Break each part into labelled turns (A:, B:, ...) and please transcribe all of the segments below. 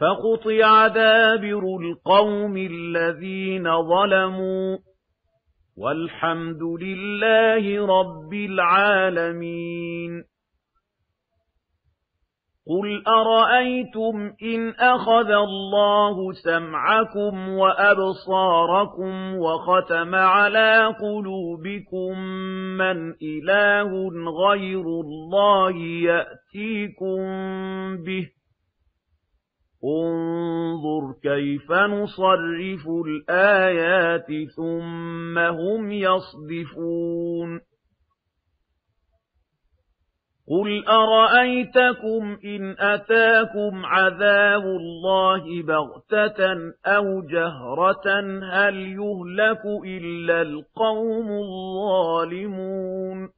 A: فَقُطِعَ دَابِرُ الْقَوْمِ الَّذِينَ ظَلَمُوا وَالْحَمْدُ لِلَّهِ رَبِّ الْعَالَمِينَ قُلْ أَرَأَيْتُمْ إِنْ أَخَذَ اللَّهُ سَمْعَكُمْ وَأَبْصَارَكُمْ وَخَتَمَ عَلَى قُلُوبِكُم مَّنْ إِلَٰهٌ غَيْرُ اللَّهِ يَأْتِيكُم بِهِ انظُرْ كَيْفَ نُصَرِّفُ الْآيَاتِ ثُمَّ هُمْ يَصْدِفُونَ. قُلْ أَرَأَيْتَكُمْ إِنْ أَتَاكُمْ عَذَابُ اللَّهِ بَغْتَةً أَوْ جَهْرَةً هَلْ يُهْلَكُ إِلَّا الْقَوْمُ الظَّالِمُونَ؟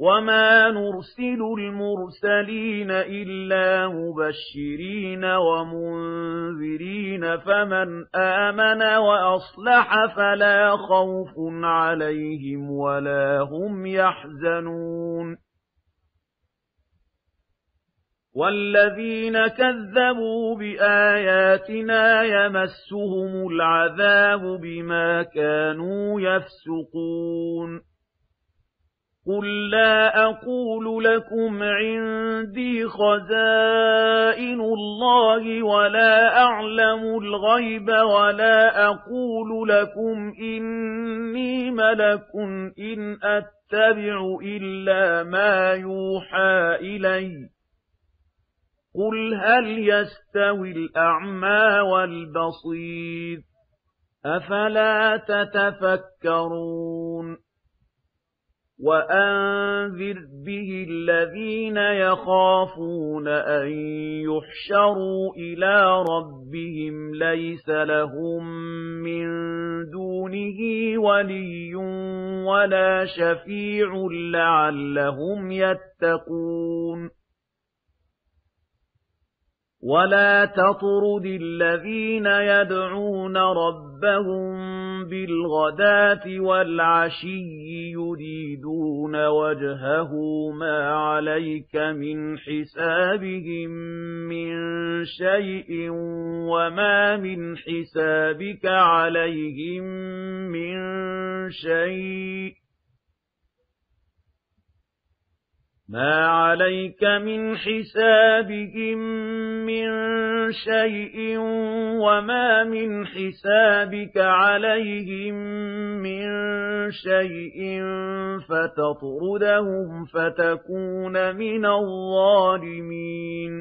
A: وَمَا نُرْسِلُ الْمُرْسَلِينَ إِلَّا مُبَشِّرِينَ وَمُنذِرِينَ فَمَنْ آمَنَ وَأَصْلَحَ فَلَا خَوْفٌ عَلَيْهِمْ وَلَا هُمْ يَحْزَنُونَ وَالَّذِينَ كَذَّبُوا بِآيَاتِنَا يَمَسُّهُمُ الْعَذَابُ بِمَا كَانُوا يَفْسُقُونَ قُل لَّا أَقُولُ لَكُمْ عِندِي خَزَائِنُ اللَّهِ وَلَا أَعْلَمُ الْغَيْبَ وَلَا أَقُولُ لَكُمْ إِنِّي مَلَكٌ إِنْ أَتَّبِعُ إِلَّا مَا يُوحَىٰ إِلَيَّ قُلْ هَلْ يَسْتَوِي الْأَعْمَىٰ وَالْبَصِيرُ أَفَلَا تَتَفَكَّرُونَ وَأَنذِرْ بِهِ الَّذِينَ يَخَافُونَ أَن يُحْشَرُوا إِلَىٰ رَبِّهِمْ لَيْسَ لَهُم مِّن دُونِهِ وَلِيٌّ وَلَا شَفِيعٌ لَّعَلَّهُمْ يَتَّقُونَ وَلَا تَطْرُدِ الَّذِينَ يَدْعُونَ رَبَّهُم بِالْغَدَاةِ وَالْعَشِيِّ يُرِيدُونَ وَجْهَهُ مَا عَلَيْكَ مِنْ حِسَابِهِم مِّن شَيْءٍ وَمَا مِنْ حِسَابِكَ عَلَيْهِم مِّن شَيْءٍ مَا عَلَيْكَ مِنْ حِسَابِهِم مِّن شَيْءٍ وَمَا مِنْ حِسَابِكَ عَلَيْهِم مِّن شَيْءٍ فَتَطْرُدَهُمْ فَتَكُونَ مِنَ الظَّالِمِينَ